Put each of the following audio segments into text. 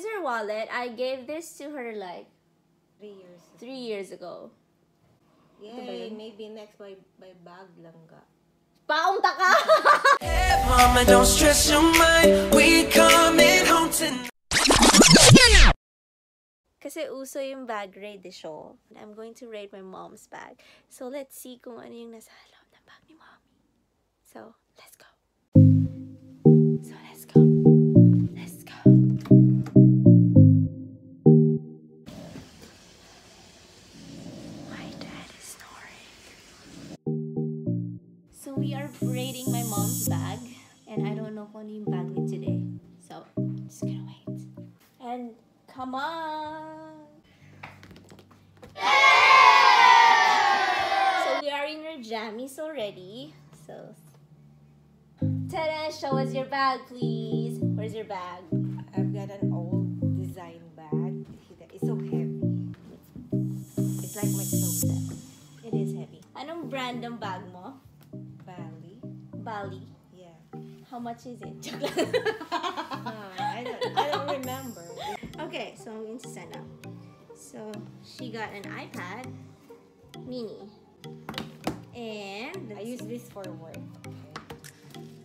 is her wallet. I gave this to her like Three years. three years ago. Yay, maybe next by, by bag lang ga. Paunta ka! Mama, don't stress your mind. We coming home tonight. Kasi uso yung bag raid eh, show. I'm going to raid my mom's bag. So, let's see kung ano yung nasa loob ng bag ni mommy. So, let's go. So, we are braiding my mom's bag. And I don't know kung ano yung bag ni today. So, I'm just gonna wait. And come on. So we are in our jammies already. So Tada, show us your bag, please. Where's your bag? I've got an old design bag. It's so heavy. It's like my closet. It is heavy. Anong brand ng bag mo? Bally. Yeah. How much is it? Ah, I, don't, I don't remember. okay, so I'm going to send up. So she got an iPad mini. And I use this for work.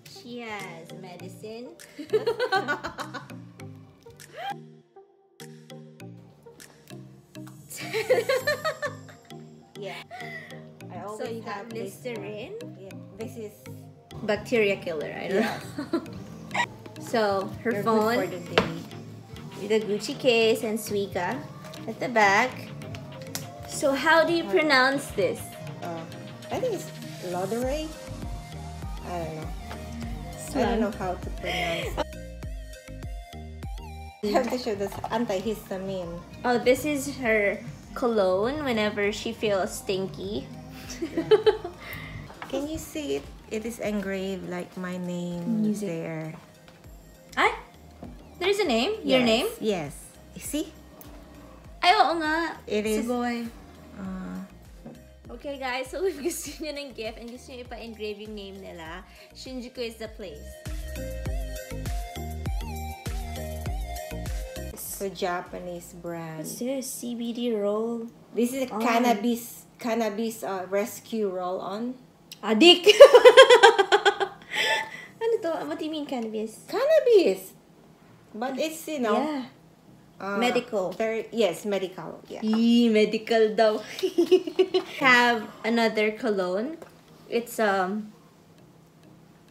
she has medicine. Yeah. I always so you got have this one. Listerine. Yeah. This is Bacteria killer, I don't know. so her they're phone the with a Gucci case and Suica at the back. So how do you pronounce this? Uh, I think it's Lodere. I don't know. I don't know how to pronounce. it. You have to show this antihistamine. Oh, this is her cologne whenever she feels stinky. Can you see it? It is engraved like my name Music. there. Ay, there's a name? Your Yes, name? Yes. See? Ay, oo nga. It is- Sugoy. Uh, Okay guys, so if gusto nyo ng gift and gusto nyo ipa-engrave yung name nila, Shinjuku is the place. so Japanese brand. What's this? CBD roll. This is a cannabis cannabis uh, rescue roll on. Adik! ano to? What do you mean cannabis? Cannabis. But it's you know Yeah. uh, Medical. there- yes, medical. Yeah. Eee, medical daw. Have another cologne. It's, um,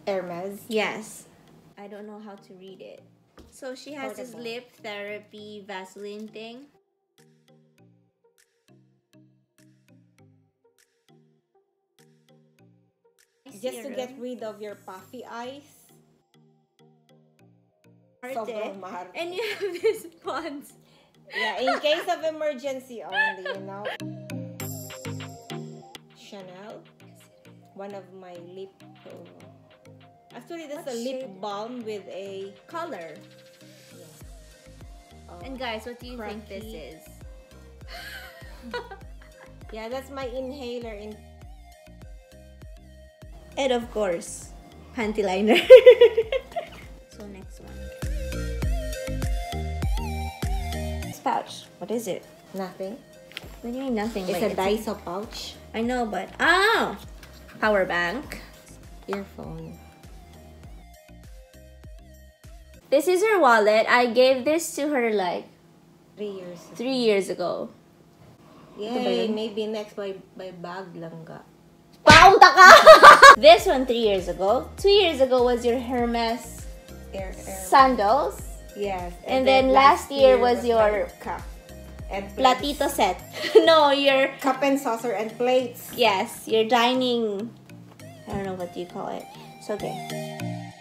Hermes. yes. I don't know how to read it. So she has this lip therapy Vaseline thing. Just to get rid of your puffy eyes. Sobrang mahal. And you have this pond. Yeah, in case of emergency only, you know. Chanel. One of my lip. uh, actually, that's What a lip balm with a. Color. uh, And guys, what do you think this is? yeah, that's my inhaler. In And of course, panty liner. so next one. This pouch. What is it? nothing. What do you mean nothing? It's Like, a Daiso pouch. I know, but ah, power bank. Earphone. This is her wallet. I gave this to her like Three years. three years ago. Yay, maybe next by by bag lang ga. Paunta ka! this one three years ago. Two years ago was your Hermes Air, air. sandals. Yes. And, then, last year was, your like cup and platito set. no, your cup and saucer and plates. Yes, your dining. I don't know what do you call it. It's okay.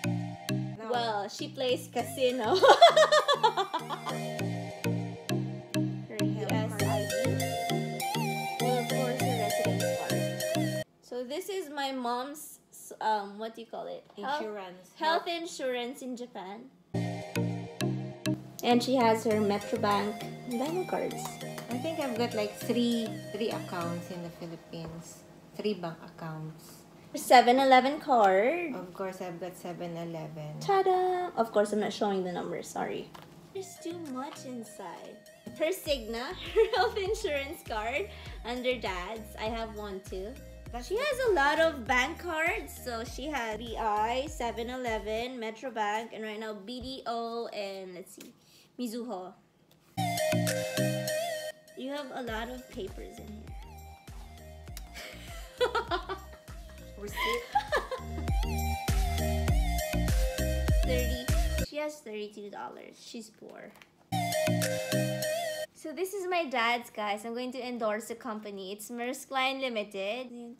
No. Well, she plays casino. this is my mom's. Um, what do you call it? Health- Insurance. Health insurance in Japan. And she has her Metrobank diamond cards. I think I've got like three three accounts in the Philippines. Three bank accounts. 7-Eleven card. Of course, I've got 7-Eleven. Ta-da! Of course, I'm not showing the numbers. Sorry. There's too much inside. Her Cigna, her health insurance card under dad's. I have one too. She has a lot of bank cards. So she has BI, 7-Eleven, Metro Bank, and right now BDO and let's see, Mizuho. You have a lot of papers in here. Receipt. 30 she has $32 she's poor so this is my dad's guys. I'm going to endorse the company. It's Maersk Line limited.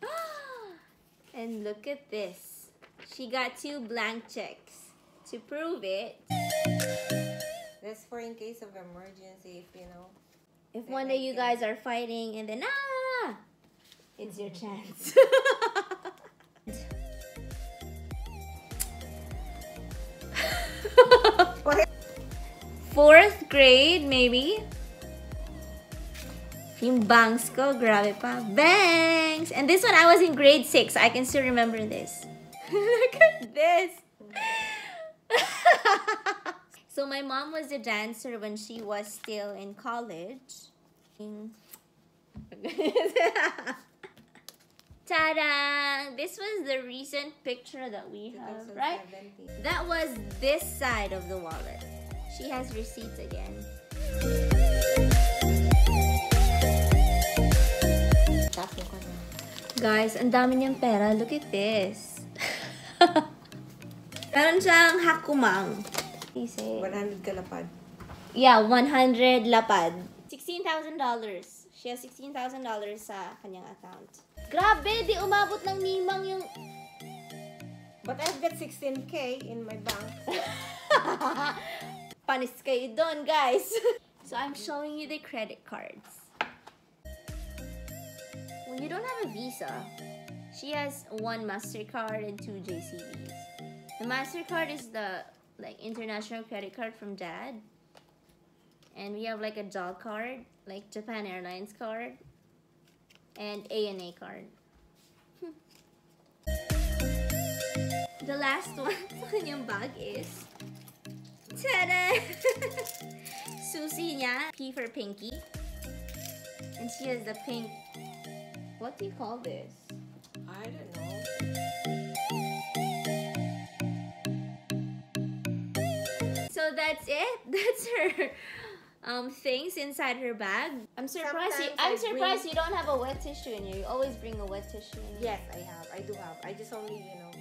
And look at this. She got two blank checks to prove it. That's for in case of emergency, if you know. if one day you guys are fighting and then ah it's your chance. Fourth grade, maybe. Yung bangs ko, grabe pa. Bangs! And this one, I was in grade 6. I can still remember this. Look at this! so my mom was a dancer when she was still in college. Ta-da! This was the recent picture that we have, right? That was this side of the wallet. She has receipts again. Tapos ko na. Guys, ang dami niyang pera. Look at this. Meron siyang hakumang. He said, 100 kalapad. yeah, 100 lapad. $16,000. She has $16,000 sa kanyang account. Grabe, di umabot ng nimang yung... But I've got 16k in my bank. Panis kayo doon, guys. so, I'm showing you the credit cards. When you don't have a Visa, she has one MasterCard and two JCBs. The MasterCard is the like international credit card from dad. And we have like a JAL card, like Japan Airlines card, and ANA card. the last one sa bag is Ta-da! Susie niya, P for Pinky. And she has the pink... What do you call this? I don't know. So that's it. That's her um things inside her bag. I'm surprised you, I'm I surprised you don't have a wet tissue in here. You always bring a wet tissue in. Yes, I have. I do have. I just only, you know,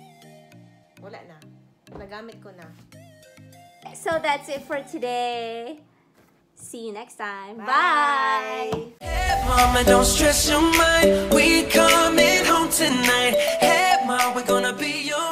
wala na. Nagamit ko na. So that's it for today. See you next time. Bye. Hey, mama, don't stress your mind. We coming home tonight. Hey, mom, we're gonna be your